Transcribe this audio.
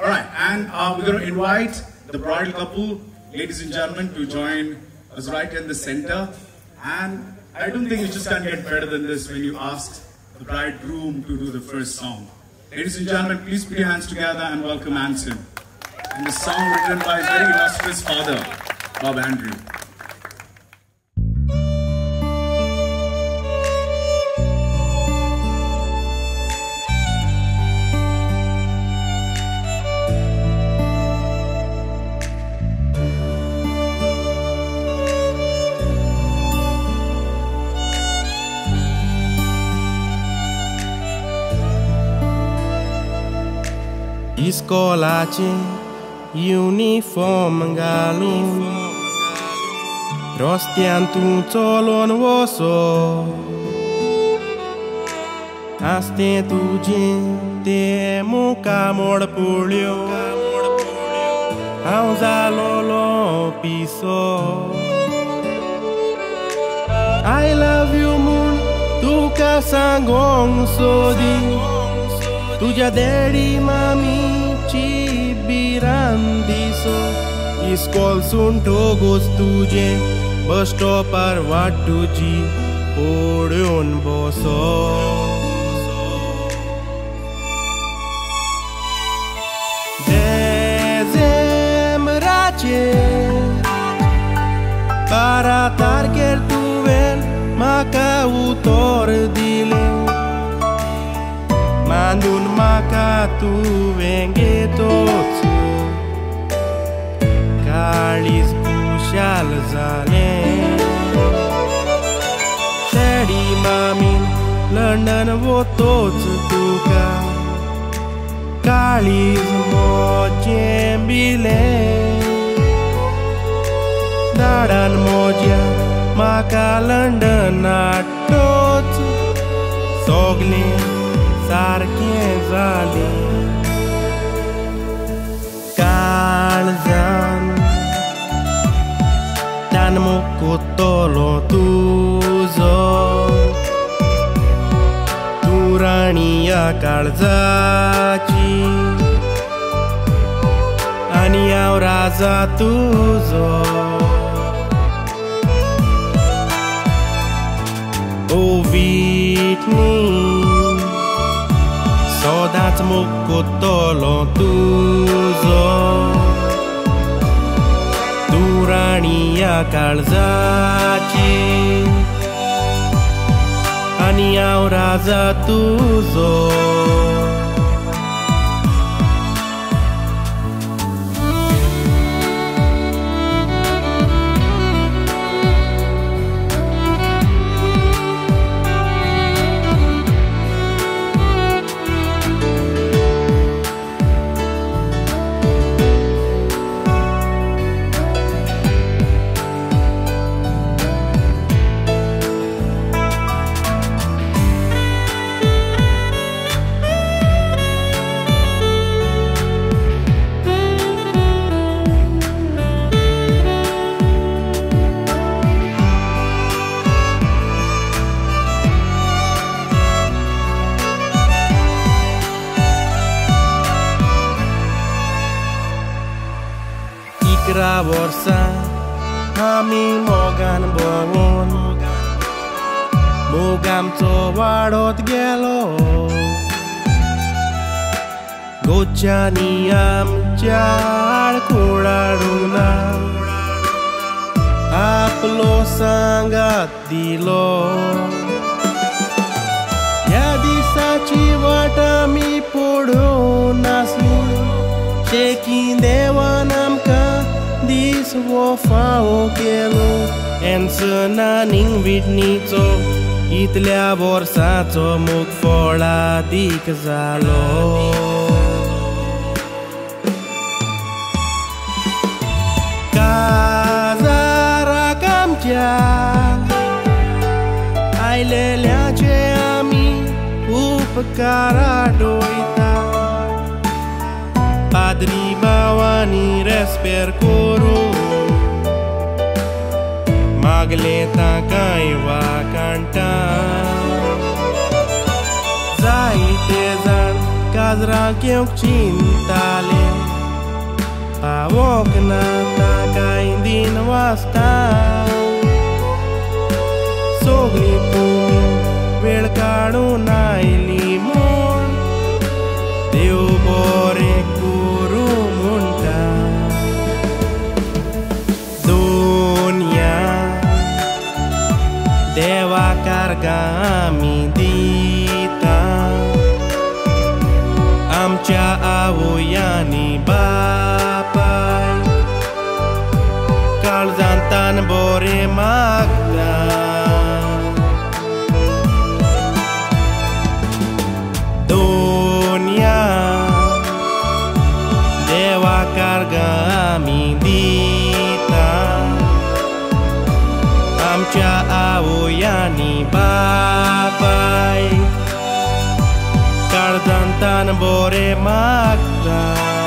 All right, and uh, we're going to invite the bridal couple, ladies and gentlemen, to join us right in the center. And I don't think you just can get better than this when you ask the bridegroom to do the first song. Ladies and gentlemen, please put your hands together and welcome Anson. And the song written by his very illustrious father, Bob Andrew. Iscolace, uniform galu Rostian tu colon woso Aste tu jin te muka mor pulio. Auza lolo piso. I love you moon tu kasangong sodi Tuja deri mami ఆశు తీసుకోల్సుంటో గోస్తూజే bus స్టాపర్ వాటూజీ ఓడోన్ బోసో Para targer tuven maka utor dile. Mandun maka tuven getot चाळीस कुशाल जाले शेडी मामी लंडन वतोच तुका. काळीज मोचे बिले. दाडान मोज्या म्हाका लंडन हाडटोच सोगलें सारकें जालें मुकुतलो तुजो तूं राणी या काळजाची आनी हांव राजा तुजो ओ विटनी Sodat mokotolo tuzo या काळजाची. आणि हांव राजा तुजो Ikra borsa हामी मोगान बगोन मोगामचो वाडत गेलो गोच्यांनी आमच्या आडकुळाडूना आपलो सांगात दिलो ह्या दिसाची वाट आमी पडून नासली शेकी देवान आमकां 是我发我给路，俺是那宁为你走，一得了我啥做木佛拉的个啥路。Cazara camtea Ai lelea ce ami Cu păcara doita Padri mawani resper coro मागलें ताकाय वा कांटा। जायते जाण काजरां घेवंक चिंताले पावोक ना ताकाय दिन वास्ता Kamcha Aoyani Babai Kardantan Bore Magdai